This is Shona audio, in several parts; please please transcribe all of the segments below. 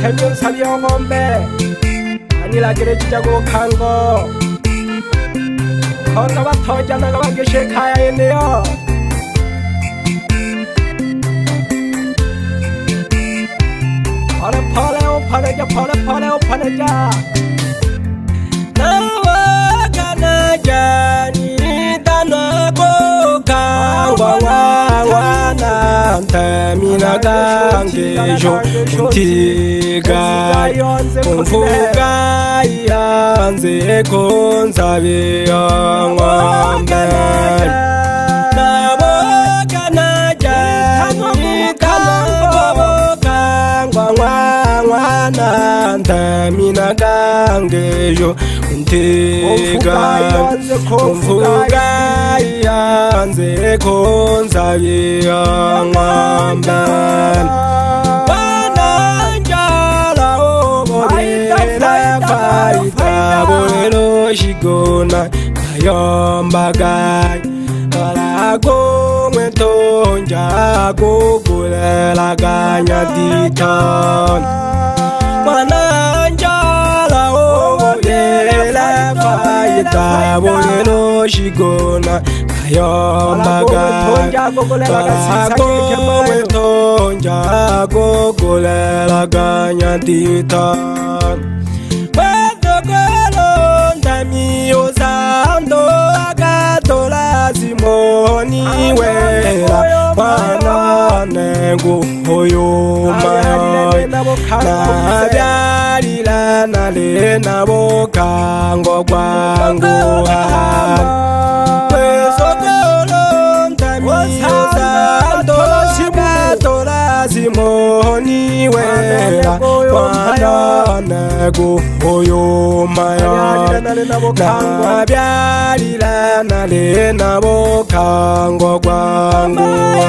thebiosabiokombe anilakeretitago khango khonga bathotyana ka bakeshe ekhaya eneyo phalephale ophaneta phalephale ophaneta nabakanajani ntaminagangejo untigai umvuga yanze eko nzabe amwambai nantaminagangejo mutega mvuga yanze ko nzabiyamwamba bana njala obonera kaitabonero shigona kayombaga arago mwetonja kugulelaganya ditana ndabonyelo shigona ayombagaakowetonja kogolelaganya ndita kwedogolo ndamiyo zando agatola zimoniwela mwana nengu oyomaynab nalenabokango kwanguha mwananego oyo mayonnabyalila nalenabokango kwanguha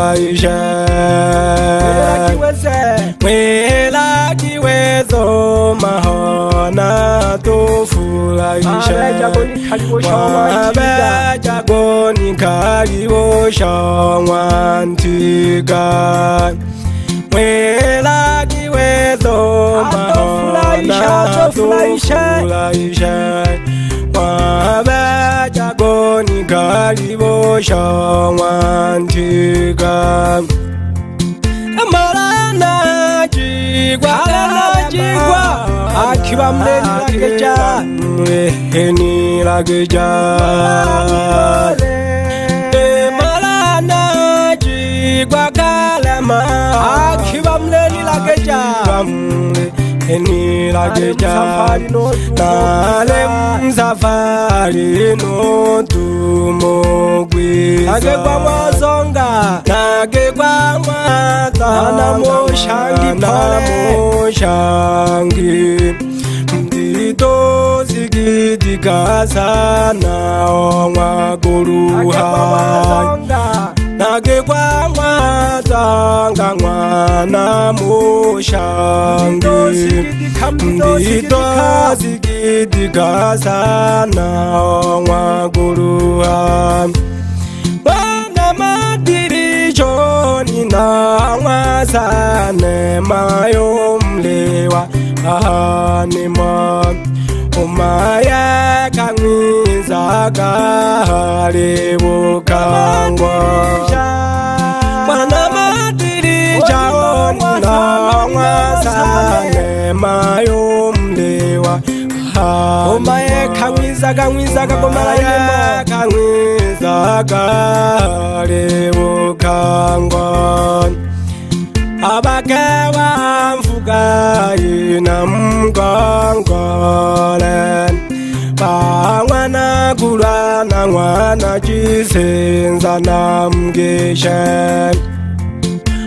maisha wela kiwezo mahona tufurahisha ah, wabeja goni kalibosha wantika wela kiwezo ah, mahona tufurahisha wabeja nikalivosha wantika amalana cigwa alana cigwa akiba mlelilageja mlehe nilageja emalana cigwa kalama akiba mlelilageja enilageja nale msafari ino tumogwi agekwa mwazonga nagekwa mwata anamoshangi ndito zigidikasa na omwaguruha ke kwa ngwatanga ngwana mushangi ndito zigidi gasana ngwaguruha bana madiri joni na ngwasane mayo mlewa ahani ma umaya kangwiza kahari bukangwa ongazangema yomlewa omaye khangwizaka ngwizaka komalaya kangwizaka lewo kangwana abakewamvuka yina mgangwale bangwana kulwana ngwana cisenza namngeshele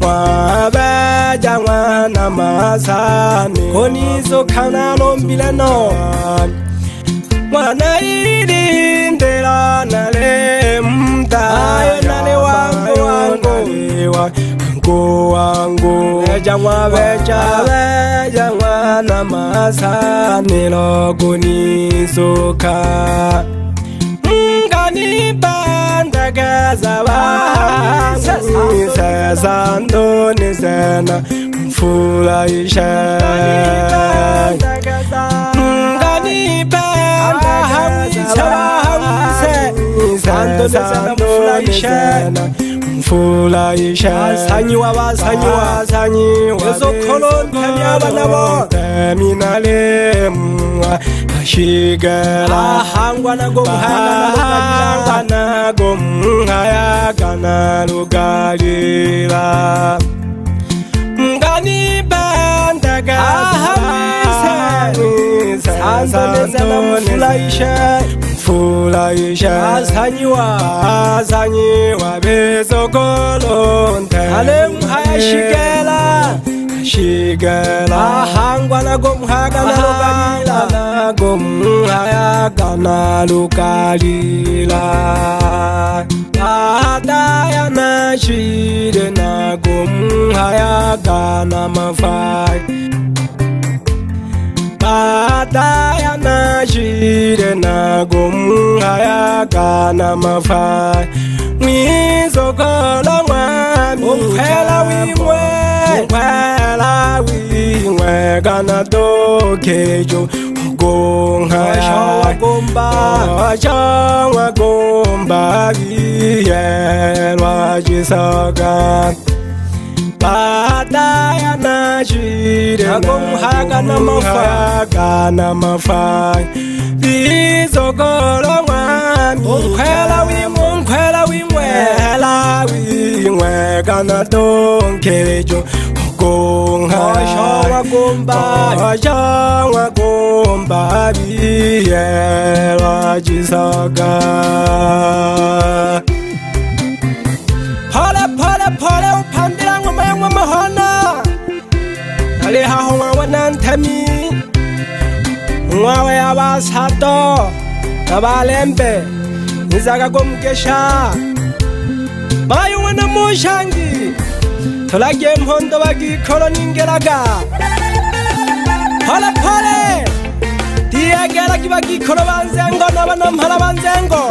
wọn bẹ ja wọn namasa ni kò ní sọkànnà ló ń bilẹ̀ náà wọn náà yìí di ń tẹ̀lé nàlẹ́ ń ta nàlẹ́ wa ń kó wa ń kó wa ń kó wa ń kó bẹ ja wọn namasa ni lọ kà ní zandonizena mfula ishenganipendahaizandonizena mfula ishena mfula ishaanyiwa vasanyiwaaaminalemwa ashigelaahangwanagomhaanago mhayaganalugalila mngani bandagaa azanyiwa bezokolontealemhayashikela shikela ahangwanago mhakanalokalilanago mhayakanalokalila ahataya nashide nago mhayakana mafai adaya nazire nago mungaya kana mafa mwizokolo mwamiela wimwe ngwela wimwe kana tokejo gongaaaco wagomba viyelwa cisoka badaya na chirenaakana mafai izogolo mwamikwela wimunkwela wimwela wimwekana donkejo kunhaoa wakomba viyela chisaka pole pole pole le ha ho wa na ntami ngwawe ya ba sato ka ba lempe nza e ka go mkesha ba yo wana mo shangi thola ke mhondo ba ki kholo ningela ka hala pale dia ke ra ki ba ki kholo ba nze ngo na ba no mhala ba nze ngo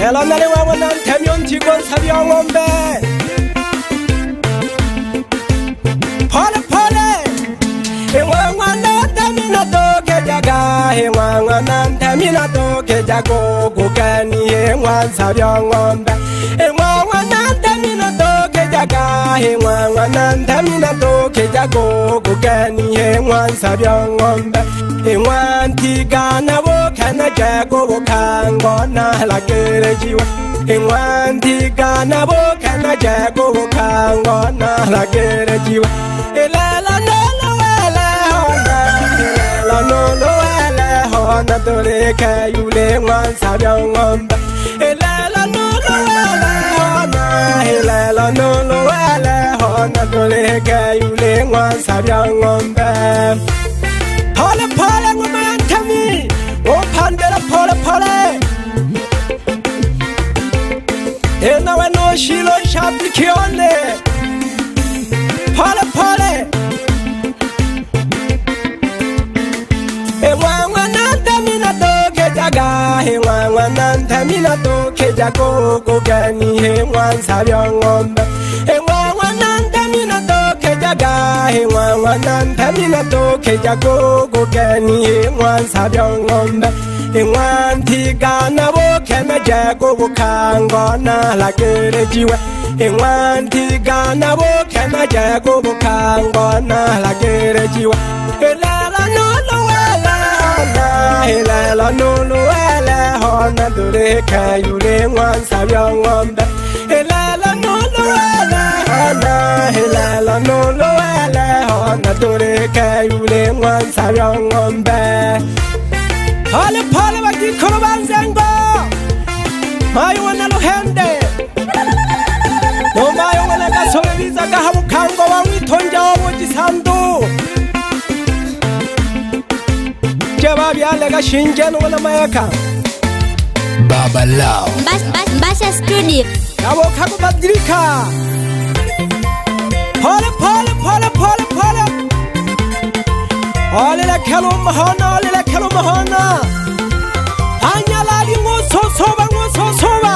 hela na le wa wa na ntami ontiko sabi ongombe Thank mina toke ja kogukani e n'wantsha byo ngombe i n'wan'wananda mina toke ja ka hi n'wan'wananda mina toke ja kogukani e n'wantsha byo ngombe i n'wantikana vo khana jako vo khangona lakeleciwe i n'wantikana vo khana jako vo khangona lakeleciwe ilela wana doleka yule mwanza bya ngomba elala nolowele hona elala nolowele hona doleka yule mwanza bya ngomba pole pole ngoma ya ntami wophandela pole pole ena wena oshilo shapikione pole pole nanta mina toke ja kokogani he mwansa bya ngombe e mwawa nanta mina toke ja ga he mwawa nanta mina toke ja kokogani he mwansa bya ngombe e mwanti gana boke me ja kokukango na lagere jiwe e mwanti gana boke me ja kokukango na lagere jiwe e lala no na hilelo nuluwele hona ndulika yuli ngwansa vyongombe hilelo nuluwele hona hilelo nuluwele hona ndulika yuli ngwansa vyongombe phalephale vatikhono vanzengo mayi wana luhende nomayi wana kasovevizaka ha mukhango wa mwithonjawa mocisandu byalaga shinjeno wala mayaka babalao bas, bas, basa studio naboka kubadilika pole pole pole pole pole olelekela umahona olelekela umahona anyalali ng'ososoba ng'ososoba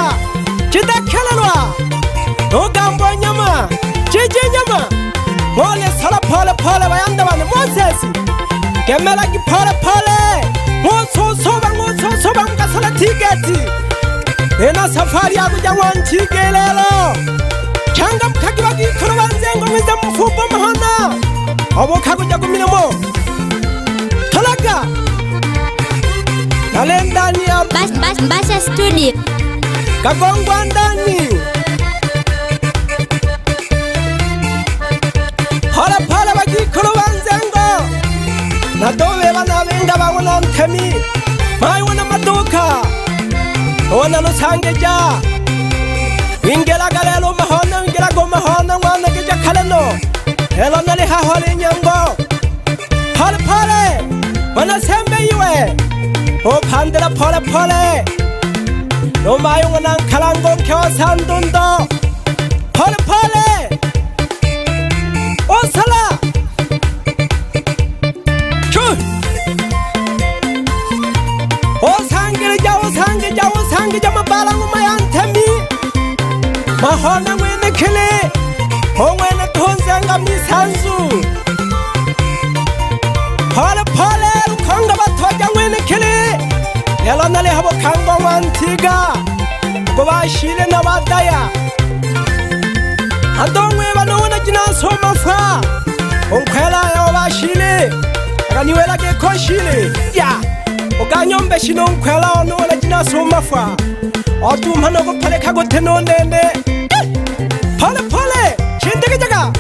cidekelelwa nogambo nyama cijinyama ng'olesala pole pole bayanda bane mosesi kemela kiphalephale ngotshotshoba ngotshotshoba nkasala thiketi ena safari yakuja ngwanthikelelo khanga mkhaki bakikhono banze ngomiza mfupo mhona obokha kuja kumilemo tholaka nalendani yambasa studi kagongwa ndani phalephale baki nadovela navenga vawona mthemi maiwona matuka wona nosangeja wingelakalelo mahona wingelako mahona ngwana keja khaleno elo na lihaho linyambo pholephole wona sembeiwe ophandela pholephole nomayi wona nkhalango nkhe wa sandundo pholephole osala mahona n'wini khile ho n'wini thonzi yanga misanzu pholephole rukhonga vathoka n'wini khile yelona leha vukhangwa n'wanthika ku va xile na va daya antonwi vanuwina cina somafa unkhwela yo va xile akaniwelake khoxile ya ukanyombe xino nkhwela onuwina cina somafa 어둠한 오고 팔에 가고 태놓은데 팔에 팔에 진득이 자가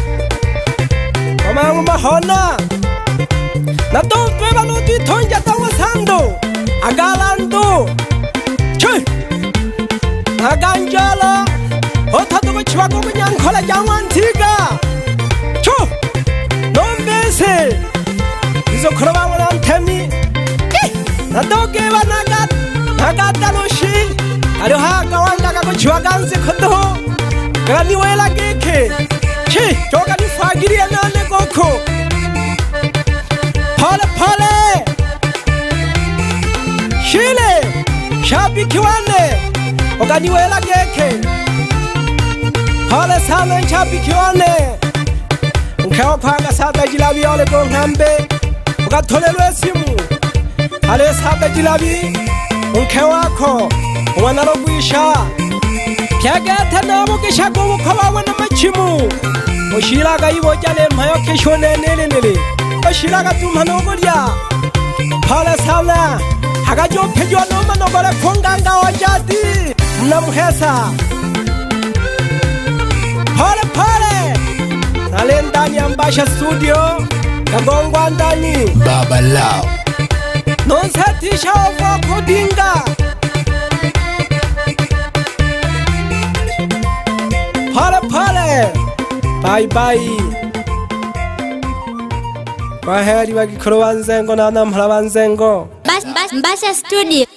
어마어마 허나 나또 빼발로 뒤톤 잤다고 산도 아가란도 출 아간자라 어타도 그 치와고 그냥 걸어 양완티가 출 넘베세 이제 그러방은 안 됩니 나또 깨와 나가 나갔다 놓으시 aloha kawanda kakuchiwa kanzi khotoho kaniwela kekhe chi choka nifakiriye nane kokho phole phole shile shapikiwane okaniwela kekhe phole same nchapikiwane nkhe okhwanga satacilavi ole konghambe okatholelwe simu ale satacilavi unkhe wakho ubona arogwisha pyagete namugisha gubuko wawe n'umucimu ushiraga yiboja lempa yo kishu nenilinili ushiraga byumpa n'uburya pole sana hagajupijwa numa nogore kunganga wa jadi namuhesa pole pole nale ndani ambasha studio gagongwa ndani baba lao nonsetisha ovoko dinga bayi bayi baheri bagikoro banzengo na namhara banzengo mbashe studio